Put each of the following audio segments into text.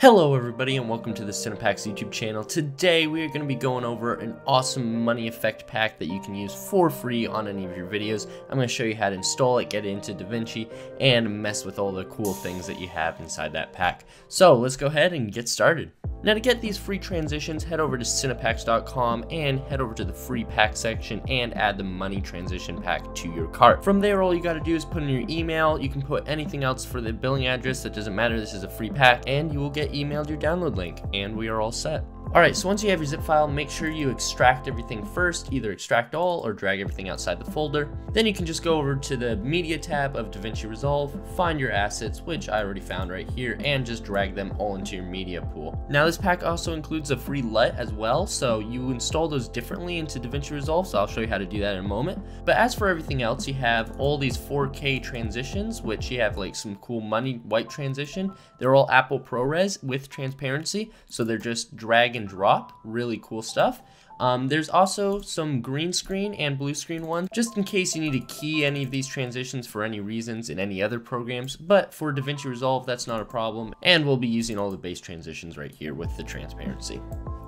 Hello everybody and welcome to the Cinepacks YouTube channel. Today we are going to be going over an awesome money effect pack that you can use for free on any of your videos. I'm going to show you how to install it, get it into DaVinci, and mess with all the cool things that you have inside that pack. So let's go ahead and get started. Now to get these free transitions, head over to cinepacks.com and head over to the free pack section and add the money transition pack to your cart. From there, all you gotta do is put in your email. You can put anything else for the billing address. That doesn't matter. This is a free pack and you will get emailed your download link and we are all set. Alright, so once you have your zip file, make sure you extract everything first, either extract all or drag everything outside the folder. Then you can just go over to the Media tab of DaVinci Resolve, find your assets, which I already found right here, and just drag them all into your media pool. Now this pack also includes a free LUT as well, so you install those differently into DaVinci Resolve, so I'll show you how to do that in a moment. But as for everything else, you have all these 4K transitions, which you have like some cool money white transition. They're all Apple ProRes with transparency, so they're just drag and drop. Really cool stuff. Um, there's also some green screen and blue screen ones, just in case you need to key any of these transitions for any reasons in any other programs, but for DaVinci Resolve, that's not a problem, and we'll be using all the base transitions right here with the transparency.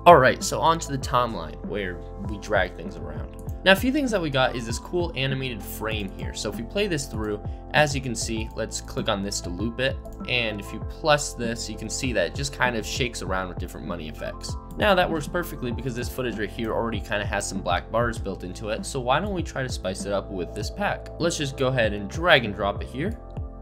Alright, so on to the timeline, where we drag things around. Now a few things that we got is this cool animated frame here. So if we play this through, as you can see, let's click on this to loop it. And if you plus this, you can see that it just kind of shakes around with different money effects. Now that works perfectly because this footage right here already kind of has some black bars built into it. So why don't we try to spice it up with this pack? Let's just go ahead and drag and drop it here.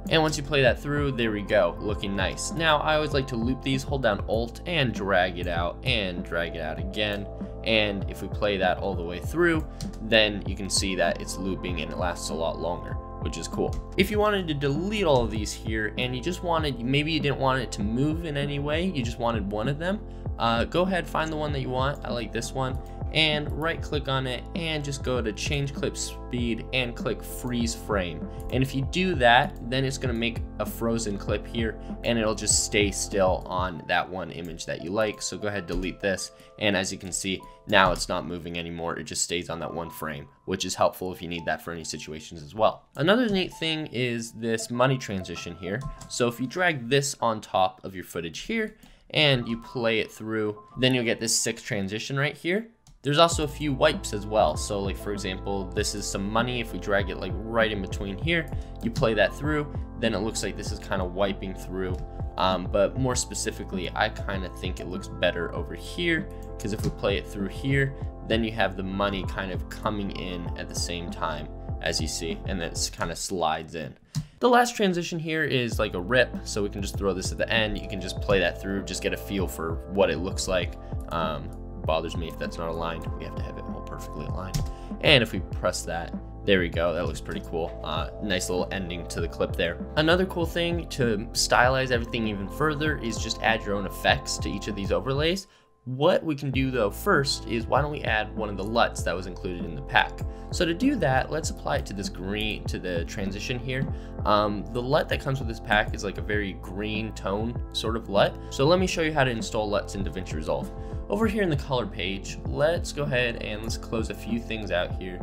And once you play that through, there we go, looking nice. Now, I always like to loop these, hold down Alt, and drag it out, and drag it out again. And if we play that all the way through, then you can see that it's looping and it lasts a lot longer which is cool. If you wanted to delete all of these here and you just wanted, maybe you didn't want it to move in any way, you just wanted one of them, uh, go ahead, find the one that you want. I like this one. And right click on it and just go to change clip speed and click freeze frame. And if you do that then it's going to make a frozen clip here and it'll just stay still on that one image that you like. So go ahead delete this. And as you can see now it's not moving anymore. It just stays on that one frame which is helpful if you need that for any situations as well. Another neat thing is this money transition here. So if you drag this on top of your footage here and you play it through then you'll get this six transition right here there's also a few wipes as well. So like for example, this is some money. If we drag it like right in between here, you play that through, then it looks like this is kind of wiping through. Um, but more specifically, I kind of think it looks better over here because if we play it through here, then you have the money kind of coming in at the same time as you see, and then it kind of slides in. The last transition here is like a rip, so we can just throw this at the end. You can just play that through, just get a feel for what it looks like. Um, bothers me if that's not aligned. We have to have it all perfectly aligned. And if we press that, there we go. That looks pretty cool. Uh, nice little ending to the clip there. Another cool thing to stylize everything even further is just add your own effects to each of these overlays. What we can do though first is why don't we add one of the LUTs that was included in the pack. So to do that, let's apply it to this green, to the transition here. Um, the LUT that comes with this pack is like a very green tone sort of LUT. So let me show you how to install LUTs in DaVinci Resolve. Over here in the color page, let's go ahead and let's close a few things out here.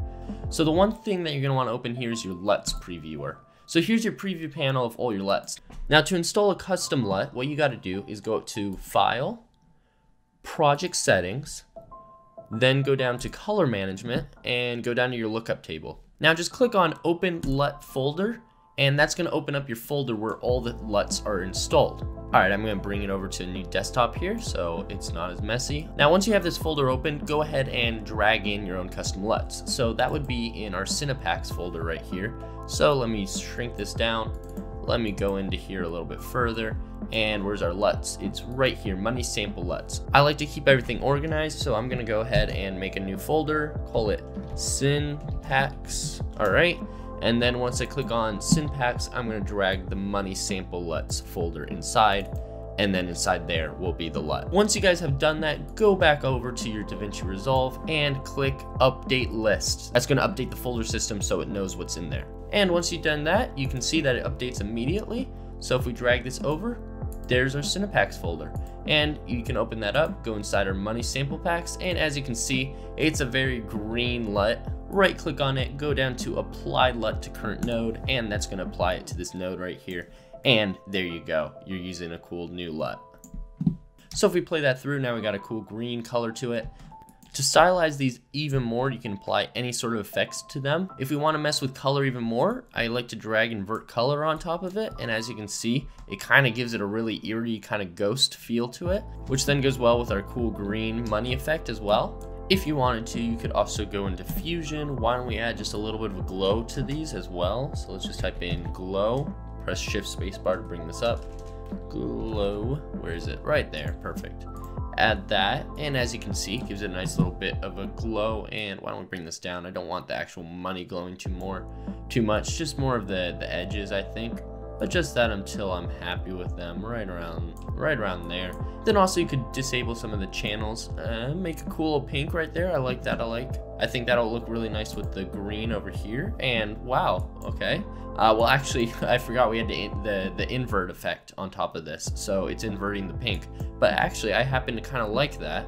So the one thing that you're gonna wanna open here is your LUTs previewer. So here's your preview panel of all your LUTs. Now to install a custom LUT, what you gotta do is go up to File, Project Settings, then go down to Color Management, and go down to your lookup table. Now just click on Open LUT Folder, and that's gonna open up your folder where all the LUTs are installed. All right, I'm gonna bring it over to a new desktop here so it's not as messy. Now, once you have this folder open, go ahead and drag in your own custom LUTs. So that would be in our Cinepacks folder right here. So let me shrink this down. Let me go into here a little bit further. And where's our LUTs? It's right here, money sample LUTs. I like to keep everything organized, so I'm gonna go ahead and make a new folder, call it Cinepacks. All right. And then once I click on Cinepacks, I'm to drag the money sample LUTs folder inside and then inside there will be the LUT. Once you guys have done that, go back over to your DaVinci Resolve and click Update List. That's to update the folder system so it knows what's in there. And once you've done that, you can see that it updates immediately. So if we drag this over, there's our Cinepacks folder. And you can open that up, go inside our money sample packs, and as you can see, it's a very green LUT right click on it, go down to apply LUT to current node, and that's gonna apply it to this node right here. And there you go, you're using a cool new LUT. So if we play that through, now we got a cool green color to it. To stylize these even more, you can apply any sort of effects to them. If we want to mess with color even more, I like to drag invert color on top of it. And as you can see, it kind of gives it a really eerie kind of ghost feel to it, which then goes well with our cool green money effect as well. If you wanted to, you could also go into fusion. Why don't we add just a little bit of a glow to these as well? So let's just type in glow, press shift spacebar to bring this up. Glow, where is it? Right there, perfect add that and as you can see gives it a nice little bit of a glow and why don't we bring this down? I don't want the actual money glowing too more too much just more of the the edges I think adjust that until I'm happy with them right around right around there. Then also you could disable some of the channels. Uh, make a cool pink right there. I like that I like. I think that'll look really nice with the green over here. And wow okay. Uh, well actually I forgot we had the, the the invert effect on top of this. So it's inverting the pink. But actually I happen to kind of like that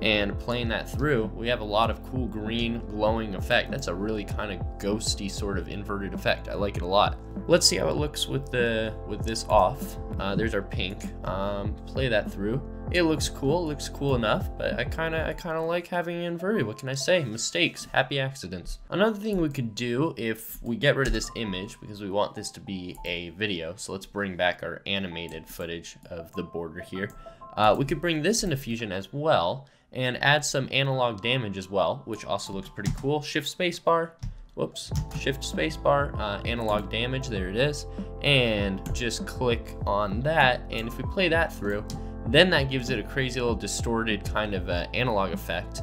and playing that through, we have a lot of cool green glowing effect. That's a really kind of ghosty sort of inverted effect. I like it a lot. Let's see how it looks with the with this off. Uh, there's our pink. Um, play that through. It looks cool. It looks cool enough, but I kind of I kind of like having it inverted. What can I say? Mistakes, happy accidents. Another thing we could do if we get rid of this image because we want this to be a video. So let's bring back our animated footage of the border here. Uh, we could bring this into Fusion as well and add some analog damage as well, which also looks pretty cool. Shift spacebar, whoops, shift spacebar, uh, analog damage, there it is. And just click on that, and if we play that through, then that gives it a crazy little distorted kind of uh, analog effect.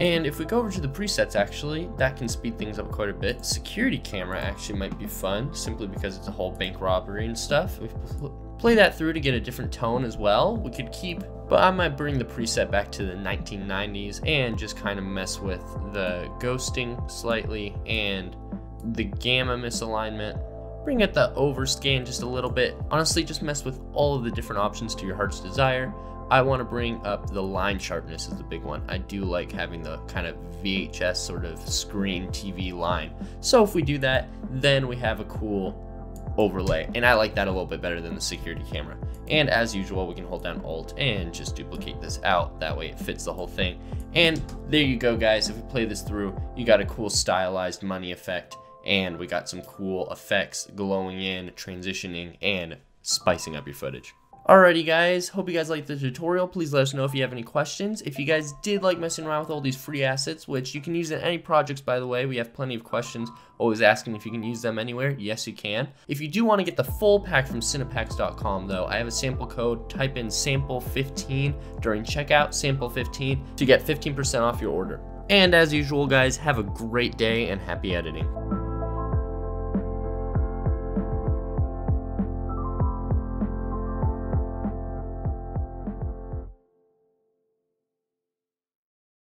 And if we go over to the presets actually, that can speed things up quite a bit. Security camera actually might be fun, simply because it's a whole bank robbery and stuff. If we play that through to get a different tone as well, we could keep, but I might bring the preset back to the 1990s and just kind of mess with the ghosting slightly and the gamma misalignment. Bring up the overscan just a little bit. Honestly, just mess with all of the different options to your heart's desire. I want to bring up the line sharpness is the big one. I do like having the kind of VHS sort of screen TV line. So if we do that, then we have a cool overlay and I like that a little bit better than the security camera. And as usual, we can hold down Alt and just duplicate this out. That way it fits the whole thing. And there you go, guys. If we play this through, you got a cool stylized money effect and we got some cool effects glowing in, transitioning, and spicing up your footage. Alrighty guys, hope you guys liked the tutorial. Please let us know if you have any questions. If you guys did like messing around with all these free assets, which you can use in any projects by the way, we have plenty of questions always asking if you can use them anywhere. Yes, you can. If you do want to get the full pack from cinepacks.com though, I have a sample code. Type in sample15 during checkout, sample15 to get 15% off your order. And as usual guys, have a great day and happy editing.